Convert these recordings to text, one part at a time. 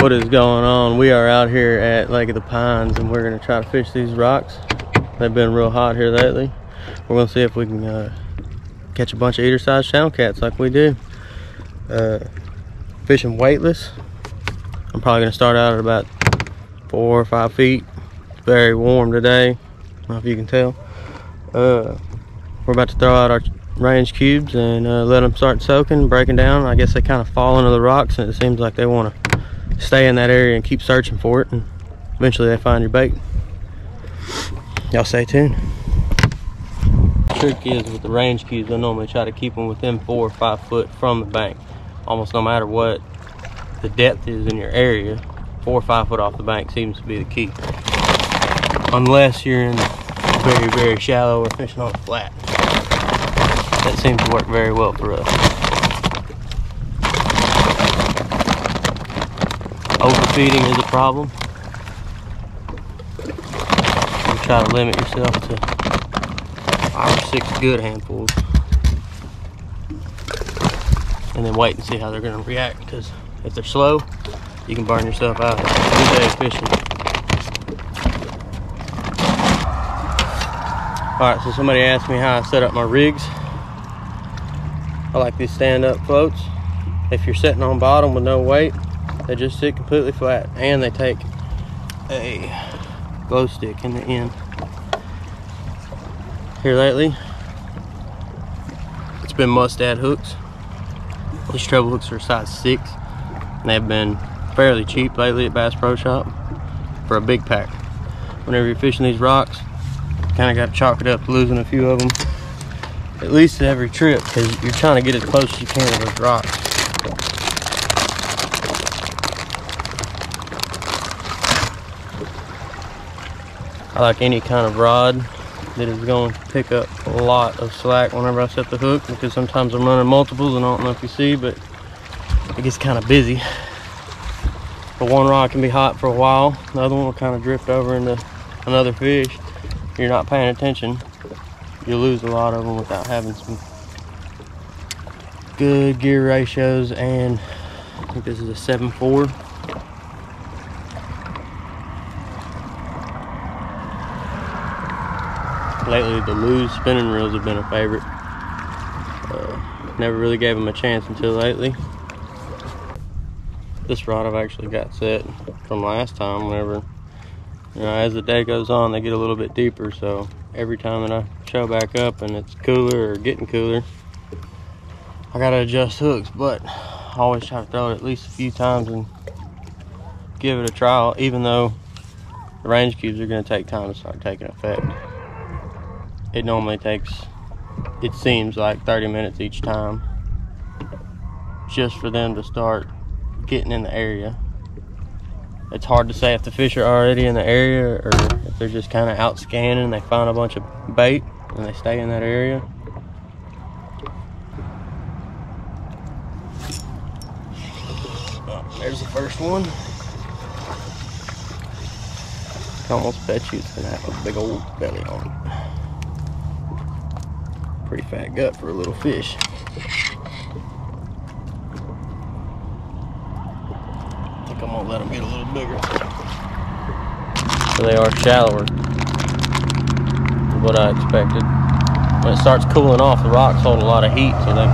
what is going on. We are out here at lake of the pines and we're going to try to fish these rocks. They've been real hot here lately. We're going to see if we can uh, catch a bunch of eater sized channel cats like we do. Uh, fishing weightless. I'm probably going to start out at about four or five feet. It's very warm today. I don't know if you can tell. Uh, we're about to throw out our range cubes and uh, let them start soaking breaking down. I guess they kind of fall into the rocks and it seems like they want to stay in that area and keep searching for it and eventually they find your bait. Y'all stay tuned. Trick is with the range cubes i normally try to keep them within four or five foot from the bank. Almost no matter what the depth is in your area four or five foot off the bank seems to be the key. Unless you're in very very shallow or fishing on a flat. That seems to work very well for us overfeeding is a problem. You try to limit yourself to five or six good handfuls. And then wait and see how they're going to react because if they're slow, you can burn yourself out. Good day fishing. Alright, so somebody asked me how I set up my rigs. I like these stand-up floats. If you're sitting on bottom with no weight, they just sit completely flat and they take a glow stick in the end. Here lately, it's been mustad hooks. These treble hooks are size six they've been fairly cheap lately at Bass Pro Shop for a big pack. Whenever you're fishing these rocks, kind of got to chalk it up losing a few of them at least every trip because you're trying to get as close as you can to those rocks. I like any kind of rod that is going to pick up a lot of slack whenever I set the hook because sometimes I'm running multiples and I don't know if you see but it gets kind of busy. But one rod can be hot for a while the other one will kind of drift over into another fish. If you're not paying attention you'll lose a lot of them without having some good gear ratios and I think this is a 7-4 lately the Lew's spinning reels have been a favorite. Uh, never really gave them a chance until lately. This rod I've actually got set from last time whenever, you know, as the day goes on, they get a little bit deeper. So every time that I show back up and it's cooler or getting cooler, I gotta adjust hooks, but I always try to throw it at least a few times and give it a trial, even though the range cubes are gonna take time to start taking effect it normally takes it seems like 30 minutes each time just for them to start getting in the area. It's hard to say if the fish are already in the area or if they're just kind of out scanning and they find a bunch of bait and they stay in that area. Oh, there's the first one. I almost bet you it's gonna have a big old belly on it Pretty fat gut for a little fish. I think I'm gonna let them get a little bigger. So they are shallower than what I expected. When it starts cooling off, the rocks hold a lot of heat, so they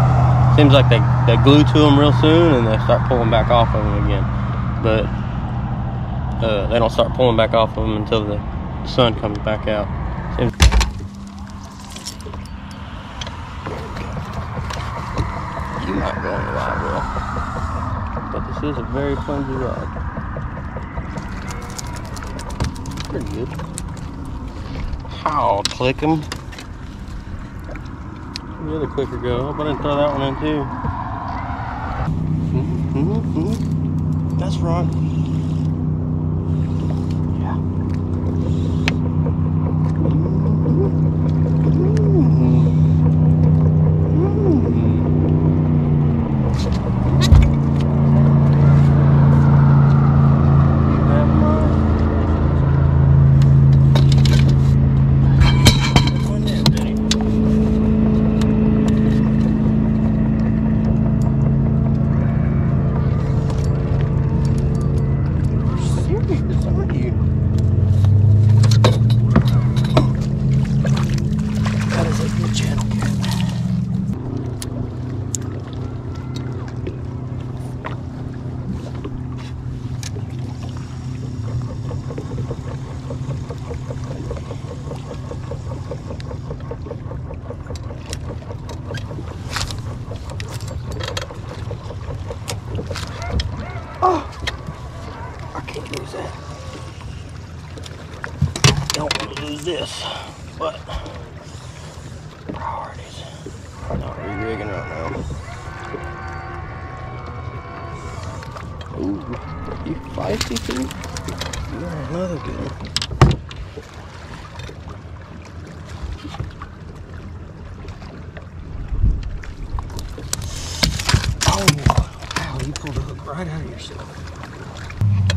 seems like they, they glue to them real soon and they start pulling back off of them again. But uh, they don't start pulling back off of them until the sun comes back out. Seems not going live well. But this is a very flimsy rod. Pretty good. I'll click them. The other clicker go. Hope I didn't throw that one in too. Mm -hmm, mm -hmm. That's right.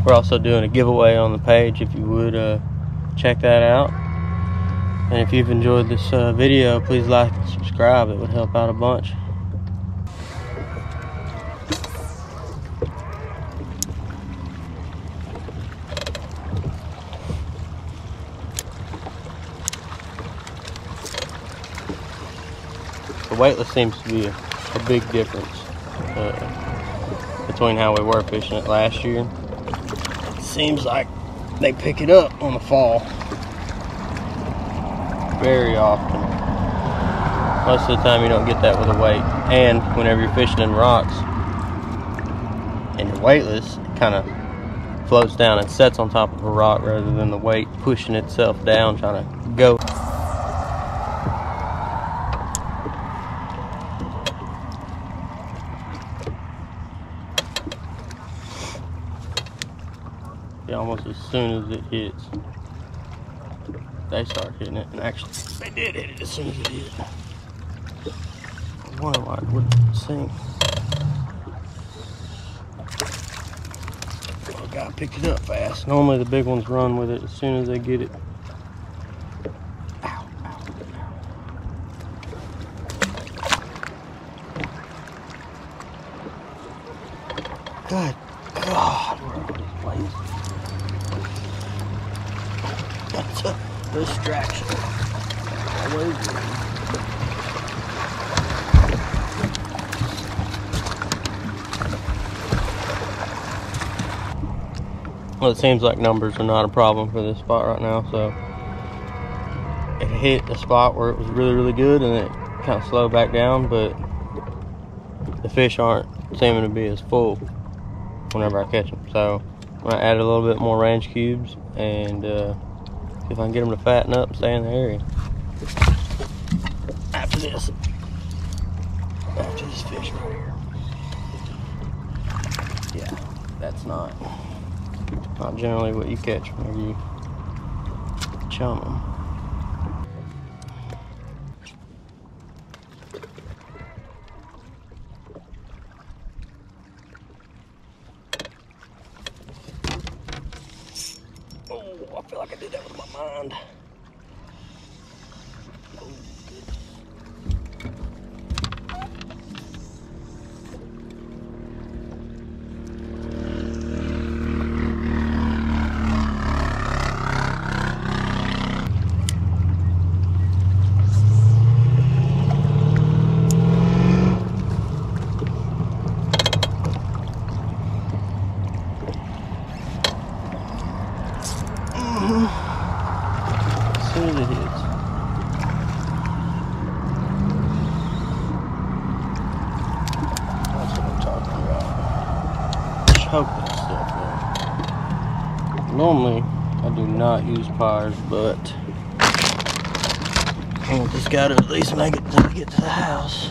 We're also doing a giveaway on the page if you would uh, check that out. And if you've enjoyed this uh, video, please like and subscribe. It would help out a bunch. Weightless seems to be a, a big difference uh, between how we were fishing it last year. It seems like they pick it up on the fall very often. Most of the time you don't get that with a weight. And whenever you're fishing in rocks and you're weightless, it kind of floats down and sets on top of a rock rather than the weight pushing itself down trying to go. Yeah, almost as soon as it hits they start hitting it. And actually, they did hit it as soon as it hit. I wonder why it wouldn't sink. Well, guy picked it up fast. Normally the big ones run with it as soon as they get it. Ow, ow, ow. Good God, where are these plates? That's a distraction. Well, it seems like numbers are not a problem for this spot right now, so it hit a spot where it was really, really good and it kind of slowed back down, but the fish aren't seeming to be as full whenever I catch them. So I'm gonna add a little bit more range cubes and uh, if I can get them to fatten up stay in the area. After this, after this fish right here. Yeah, that's not not generally what you catch whenever you chum them. I feel like I did that with my mind. Oh, goodness. As soon as it hits. That's what I'm talking about. Choke that stuff up. Normally, I do not use pliers, but I guy to at least make it I get to the house.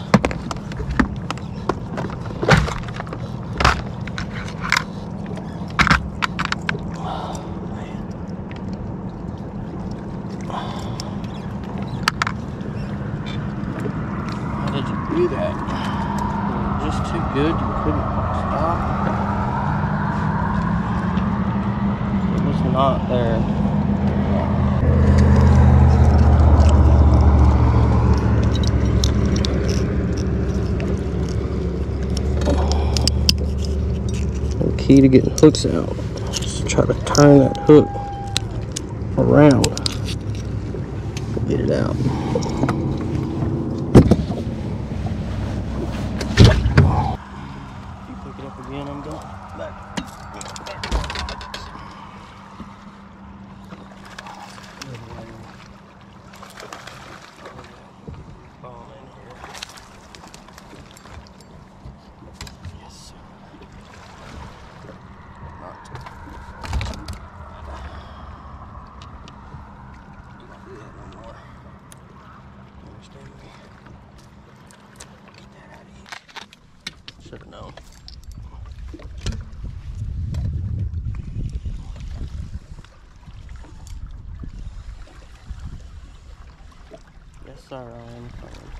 How did you do that? Just too good? You couldn't stop? It was not there. The key to getting hooks out Just try to turn that hook around. Get it out. If you pick it up again, I'm done. Back. Yes, sir. Not. Sir, I am coming.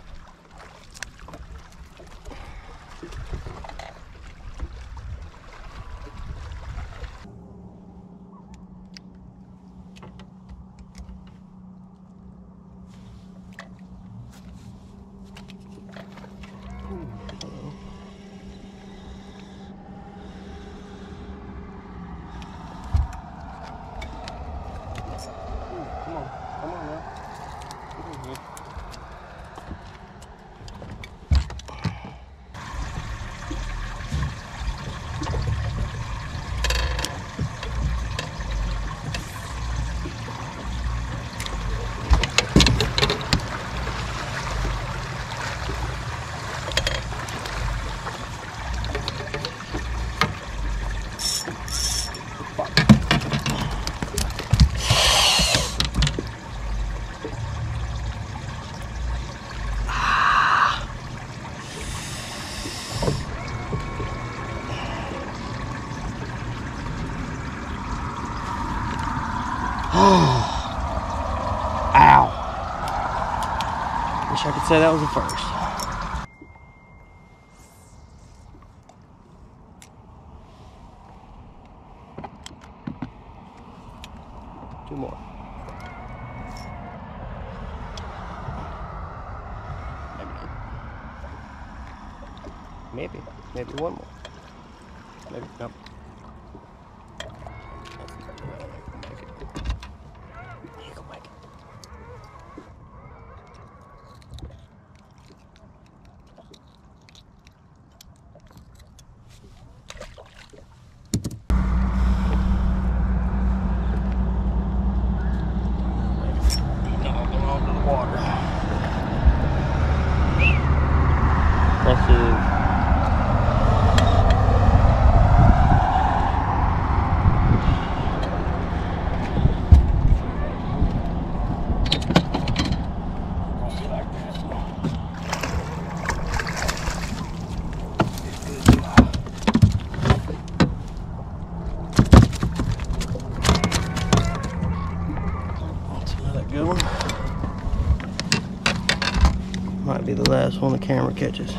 Come on, come on now. Get in here. Ow. Wish I could say that was the first. Two more. Maybe not. Maybe. Maybe one more. Maybe. Nope. You can make it. Knocking onto the water. Impressive. That's another good one. Might be the last one the camera catches.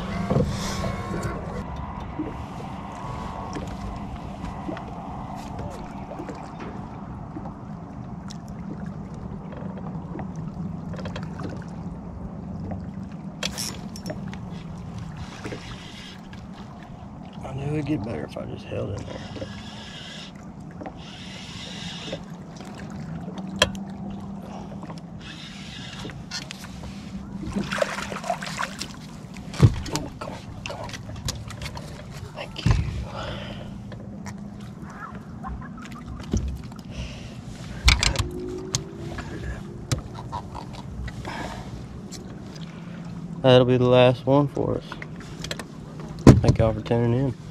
I knew it'd get better if I just held in there. Oh, come on, come on. Thank you. That'll be the last one for us. Thank y'all for tuning in.